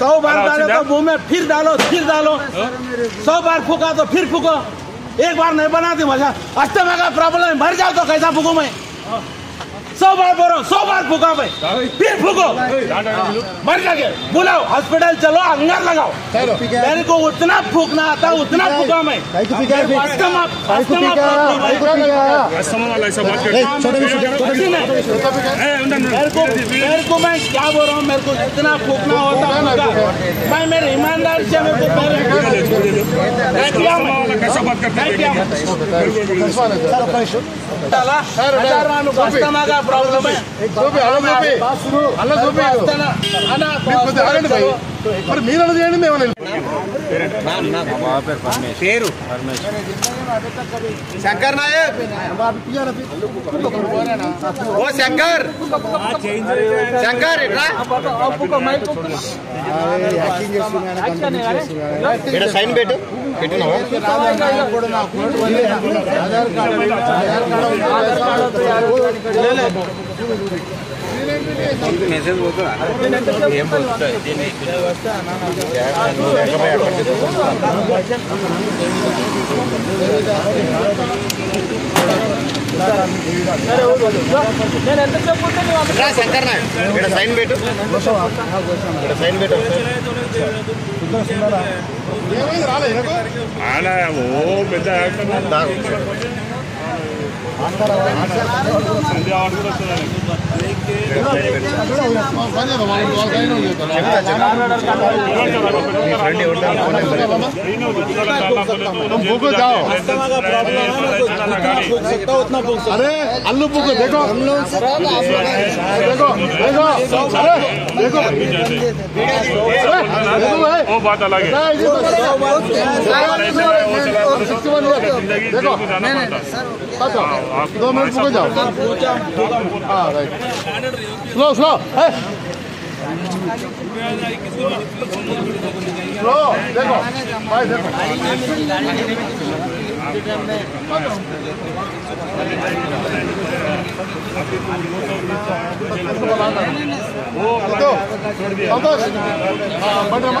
सौ बार डालो तो मुँह में फिर डालो फिर डालो। सौ बार फूका तो फिर फूको। एक बार नहीं बनाती मज़ा। अस्थमा का प्रॉब्लम भर जाओ तो कैसा फूकू मैं? सौ बार बोलो सौ बार फूका मैं फिर फूको मर जाके। बुलाओ हॉस्पिटल चलो अंगार लगाओ। मेरे को उतना फूकना आता उतना फूका मैं। मेरे को है। बात करते किसी ने मेरे को मेरे को मैं क्या बोल रहा हूँ? मेरे को इतना फूकना होता मैं मेरे ईमानदारी से मेरे को मैं मैं हैं। हज़ार वालों को का प्रॉब्लम है అలా చూపి अस्थमा आना तो కొద్దిగా ఆగండి భయ్ మరి మీరు అలా చేయండి మేము అలా శంకర్ నాయక్ ఓ శంకర్ శంకర్ ఇట్రా ఇక్కడ సైన్ పెట్టు పెట్టినావా ఇట్రా శంకర్ నాయక్ ఇక్కడ సైన్ పెట్టు ఇక్కడ సైన్ పెట్టు ఏమైంది రాలేదు message పోతుందా? ఏం పోతుంది? శంకర్ ఇక్కడ సైన్ పెట్టు. ఇక్కడ సైన్ పెట్టు. ఓ పెద్ద भूखो जाओ है तो हो अरे अल्लू पुको देखो देखो देखो अरे देखो वो बात अलग है है है। देखो दो मिनट पुको जाओ। हाँ राइट स्लो स्लो स्लो देखो। भाई देखो। रहा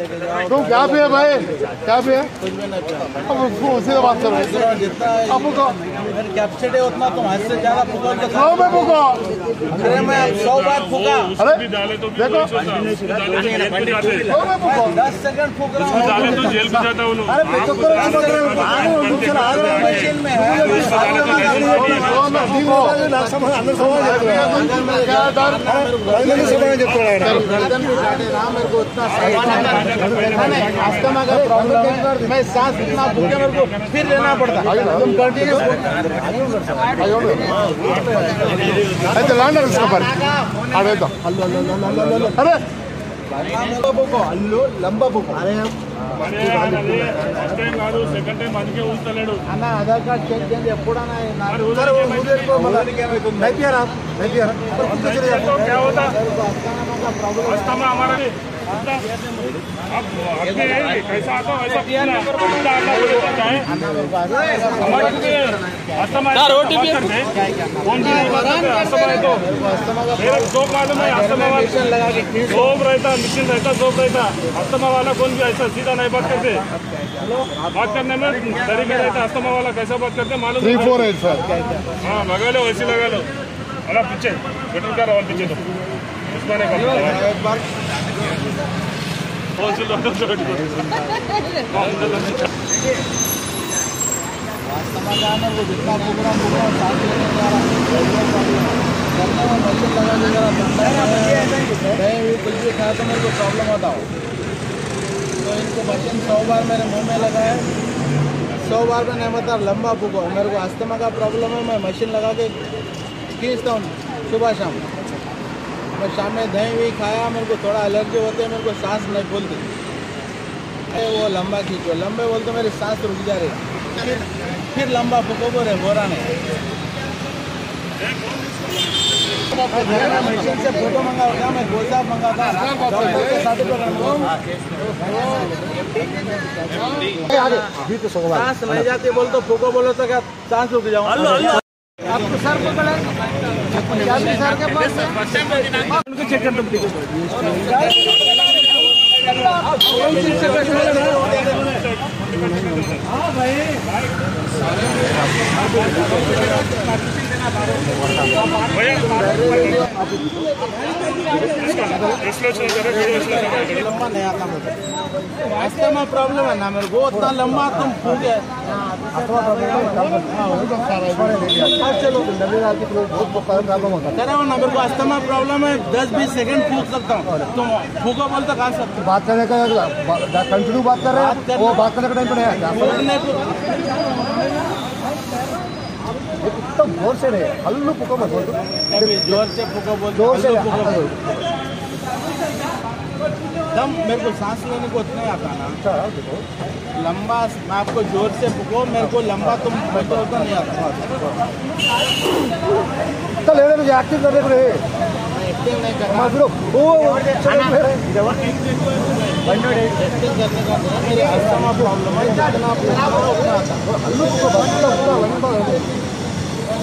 तुम क्या पिए भाई क्या पिए उसी से बात करो अब को कैप्सिटी उतना तुम हद से ज़्यादा फूका तो स्लो में अरे मैं सौ बार फूका अरे भी डाले तो भी देखो है। तो हैं। में दस सेकंड फूक रहा हूँ तो है अरे तो हूँ मशीन में है अस्थमा का प्रॉब्लम है मैं सांस इतना फूके मेरे को फिर लेना पड़ता तुम कंटिन्यू అయితే లాండర్ తీసుకోపాలి ఆడేద్దాం అరే అల్లు లంబ బుక్ అరే మరి ఆయన అది ఫస్ట్ టైం కాదు సెకండ్ టైం అందుకే ఉంచలేడు అన్న ఆధార్ కార్డ్ చెక్ చేయండి ఎప్పుడన్నా మరి उधर तो सर ओटीपी मिशन रहता जोब रहता अस्थमा वाला कौन भी ऐसा सीधा नहीं बात करते। बात करने में तरीके रहता अस्थमा वाला कैसा बात करते मालूम थ्री फोर एट सर हाँ लगा लो ऐसे लगा लो। अला पीछे पेट्रोल कार वाला पीछे तो कुछ भी खाया तो मेरे को प्रॉब्लम होता हो तो इनको मशीन सौ बार मेरे मुँह में लगाए सौ बार नहीं बता लंबा फूको मेरे को अस्थमा का प्रॉब्लम है मैं मशीन लगा के खींचता हूँ, सुबह शाम। मैं शाम में दही भी खाया मेरे को थोड़ा एलर्जी होती है मेरे को सांस नहीं फूलती। अरे वो लंबा खींचो लंबे बोलते मेरी सांस रुक जा रही है। फिर फिर लंबा फूको बोरे बोरा नहीं। मैं मशीन से फ़ोटो मंगाओ क्या मैं गोलदाब मंगाता? डॉक्टर के सर्टिफिकेट सांस नहीं जाती बोल तो फूको बोलो तो क्या सांस रुक जाऊँ? आपको सर को सर के पास। उनको चेक कर दो लंबा नहीं आता मुझे अस्थमा प्रॉब्लम है ना मेरे को उतना लंबा तुम फूके ना मेरे को अस्थमा प्रॉब्लम है? दस बीस सेकंड फूक सकता हूँ। तुम फूको बोल तो कहा सकते बात करने का कंटिन्यू बात कर रहे हैं वो बात करने का टाइम पे नहीं आया बोलने को एकदम ज़ोर से नहीं हल्लू पुको मत बोल कभी ज़ोर से फूको बोल ज़ोर से हल्लू फूको बोल। दम मेरे को सांस लेने को उतना आता ना। अच्छा देखो। लंबा मैं आपको ज़ोर से फूको मेरे को लंबा तुम बैठो होता नहीं आता। तो लेने मुझे एक्टिव करने को एक्टिंग नहीं करना। फिर। वो एक्टिंग करने का मेरे अस्थमा प्रॉब्लम है जितना आप उतना आता पुको लंबा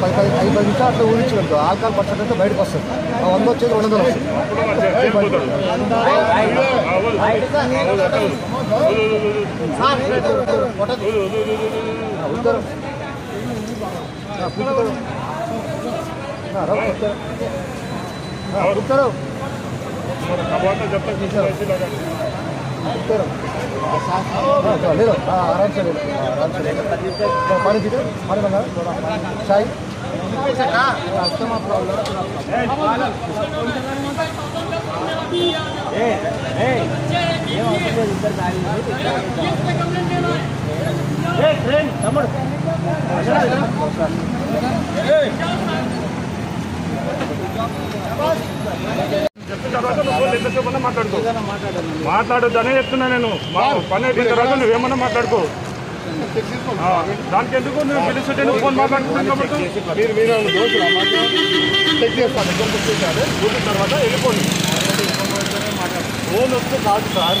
పది పది ఐదు పది నిమిషాలు అట్లా ఊరించగలుగుతాం ఆల్కహాల్ పర్సెంట్ అయితే బయటకు వస్తుంది ఆ వంద వచ్చేది రెండు వందలు వస్తుంది ఉత్తరం ले लो हाँ आराम से ले लो आराम से ले लो तो पानी पीते पानी मंगा थोड़ा चाय ट्रेन तमिल नमस्कार చెప్పిన తర్వాత చెప్తున్నా నేను. పని అయిపోయిన తర్వాత నువ్వేమన్నా మాట్లాడుకో. దానికి ఎందుకు నువ్వు పిలిచిన ఫోన్ మాట్లాడుతున్నాను కాబట్టి? మీరు మీరు చెక్ చేస్తాను. తర్వాత వెళ్ళిపోండి. ఫోన్ వస్తే కాదు సార్.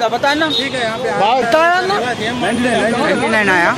था बताना ठीक है यहाँ पे बताया ना? नाइन्टी नाइन आया।